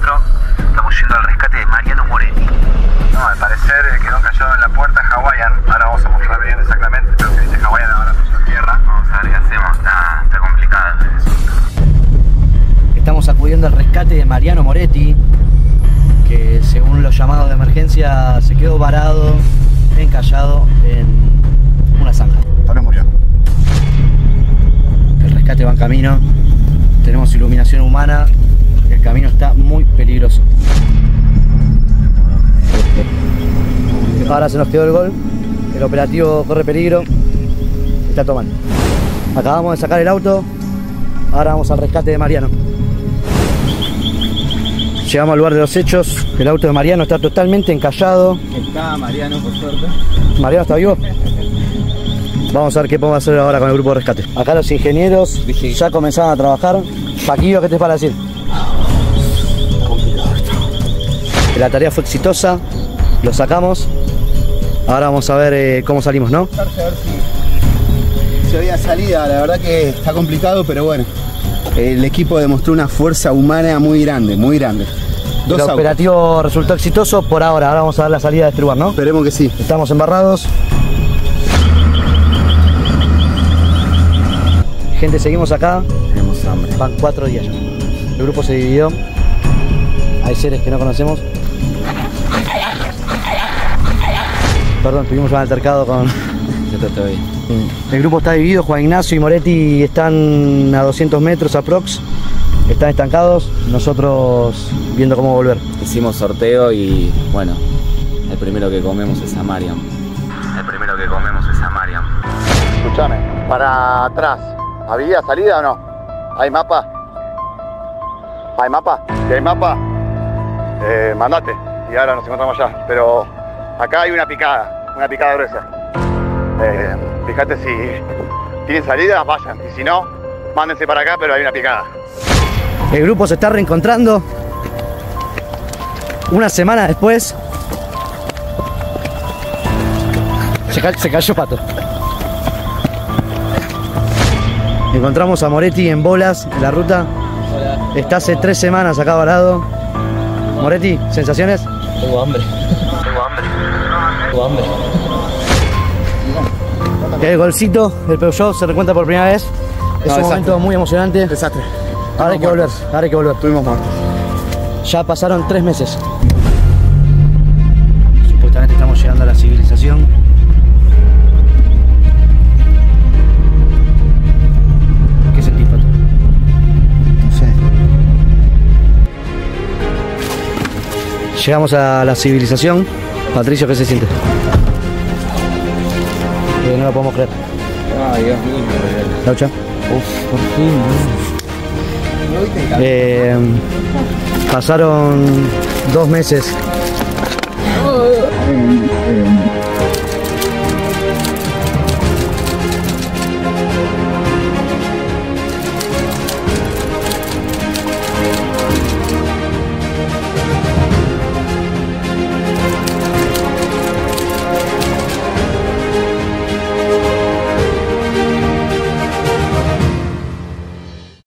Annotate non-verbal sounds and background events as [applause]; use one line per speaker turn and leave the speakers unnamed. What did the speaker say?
estamos yendo al rescate de Mariano Moretti. No, al parecer eh, quedó encallado en la puerta Hawaiian. Ahora vamos a mostrar bien exactamente lo que dice Hawaiian ahora en tierra. Vamos a ver qué hacemos, ah, está, complicado.
Estamos acudiendo al rescate de Mariano Moretti, que según los llamados de emergencia se quedó varado, encallado en una zanja.
Tal.
El rescate va en camino, tenemos iluminación humana, el camino está muy peligroso. Ahora se nos quedó el gol, el operativo corre peligro, está tomando. Acabamos de sacar el auto, ahora vamos al rescate de Mariano. Llegamos al lugar de los hechos, el auto de Mariano está totalmente encallado.
Está Mariano, por suerte.
Mariano está vivo. Vamos a ver qué podemos hacer ahora con el grupo de rescate. Acá los ingenieros ya comenzaron a trabajar. Paquillo, ¿qué te para decir? La tarea fue exitosa, lo sacamos. Ahora vamos a ver eh, cómo salimos, ¿no?
A ver si, si había salida, la verdad que está complicado, pero bueno. El equipo demostró una fuerza humana muy grande, muy grande. Dos
el
autos.
operativo resultó exitoso por ahora. Ahora vamos a dar la salida de este lugar, ¿no?
Esperemos que sí.
Estamos embarrados. Gente, seguimos acá.
Tenemos hambre.
Van cuatro días ya. El grupo se dividió. Hay seres que no conocemos. Perdón, tuvimos un altercado con. El grupo está dividido. Juan Ignacio y Moretti están a 200 metros aprox. Están estancados. Nosotros viendo cómo volver.
Hicimos sorteo y bueno, el primero que comemos es a Mariam. El primero que comemos es a Mariam.
Escúchame, para atrás, ¿había salida o no? ¿Hay mapa? ¿Hay mapa? Si hay mapa, eh, mandate y ahora nos encontramos allá. Pero acá hay una picada, una picada gruesa. Eh, fíjate si tienen salida, vayan. Y si no, mándense para acá, pero hay una picada.
El grupo se está reencontrando. Una semana después. Se, ca- se cayó Pato. Encontramos a Moretti en bolas en la ruta. Está hace tres semanas acá varado. Moretti, ¿sensaciones?
Tengo hambre. Hambre. [laughs]
El golcito del Peugeot se recuenta por primera vez. Es
No,
un
desastre.
momento muy emocionante.
Desastre.
Ahora hay que volver, ahora hay que volver.
Estuvimos muertos.
Ya pasaron tres meses. Supuestamente estamos llegando a la civilización. ¿Qué sentís, Pato?
No sé.
Llegamos a la civilización. Patricio, ¿qué se siente? Eh, no lo podemos creer.
Ay, Dios mío.
Laucha.
Uf, por fin.
Eh, pasaron dos meses.